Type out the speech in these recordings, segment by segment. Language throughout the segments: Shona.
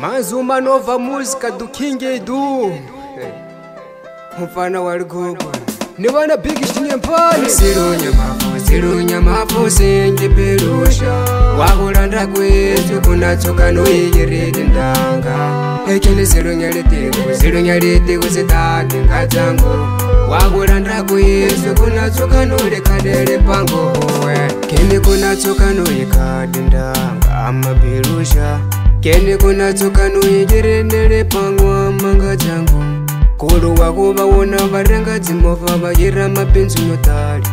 manzi umanova musika du kingi e du mufana wa rigogo ni vana bigi shinye mpani sirunya mafu sirunya mafu senge perusha wahura ndakwetu kuna tsoka no yigirile ndanga ekele sirunya litiku sirunya litiku sitake ngatsango wahura ndakwetu kuna tsoka no lekadele pango kini kuna tsoka no yikadi ndanga amabirusha kene kuna tsokano yejerenele pangwa manga jangu kulu wakuvawona varanga dzimovha vayira mapinzu notali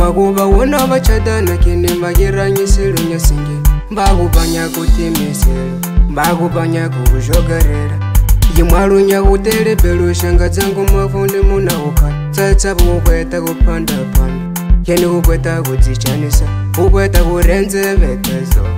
wakuvawona vachadana kene vayira nyeselo nyasinge vakuvanya kutimiselo vakuvanya kuvuzhogarera yimwalunya kutelebeloshanga dzangu mafunde muna ukana tsatsavo ukweta kupandapanda kene ukweta kudzichanisa ukweta kurenzevekezoo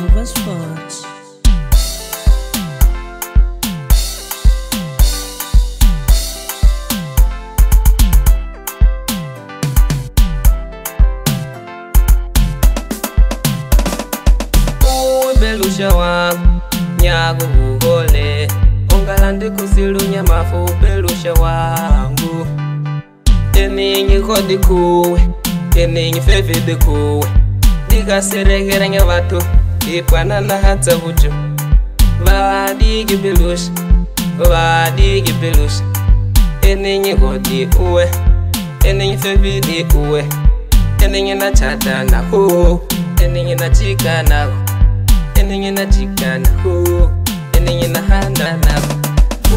Nova Sport. Belusha wa nyago ugole ungalande kusilu nyamafu belusha wangu eninyi hodi kuwe eninyi fevidi kuwe ndigaseregere nyavatu ikwana nahatsa vudyo vadiki pelusha vadiki pelusha enenye godi uwe enenye febidi uwe enenye nachata naho enenye nachika naho enenye nachika naho enenye nahanda naho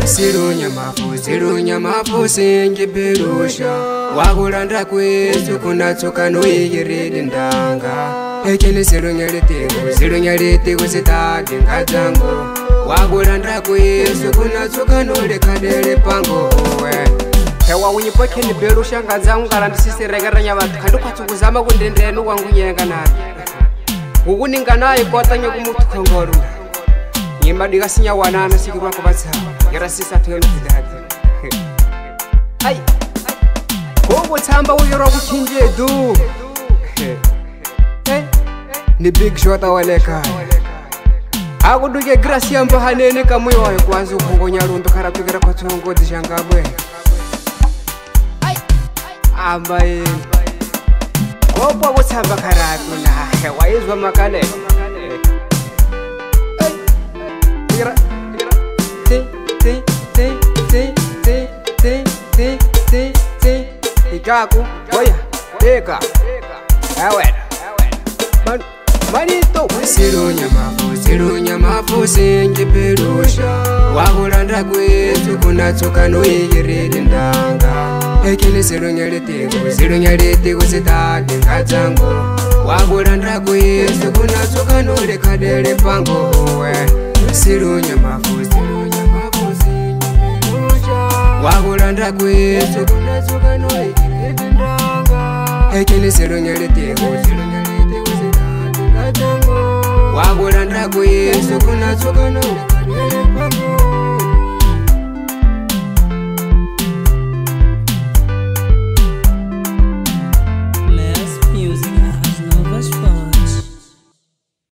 usirunyamapusirunyamapu singi pelusha wakulanda kwezu kunatsuka noyigiridi ndanga echene silunyelitiku silunyelitiku sitati nkatangu wakulandaku yesu kunatsuka nulikadele panguwe hewa unyipokheni belu shangadza ungalambisisirekeranya vanthu khandi khwatsukuzama kundendeni wangunyenga nati ukuninganayi kotanye kumutukhongoru nyimadika sinyawanana sikiwako vatshama yirasisathuyenuidati ai kuvutshamba wuyirwa kuthinjedu 嘿。nibig shota walekaya akuduke grasi yamba hanene kamwe wayo kwanza ukhongonya lundu karatukira kwatsongodzi shangabwe amba ini kopwa kutsamba karatu nahe waizwa makane ikaku oya deka awena marito sirunyamafu sirunyamafu sinjipirusha wahulanda kwetu kunatsuka nuyiyiriri ndanga ekili sirunyalitiku sirunyalitiku sitatinga dzangu wahulanda kwetu kunatsuka nulikadele panguwe sirunyamafu wahulanda kwetu kunatsuka nuyiyiriri ndanga ekili sirunyalitiku sirunyalitiku kuyesu kunatsokanoaaa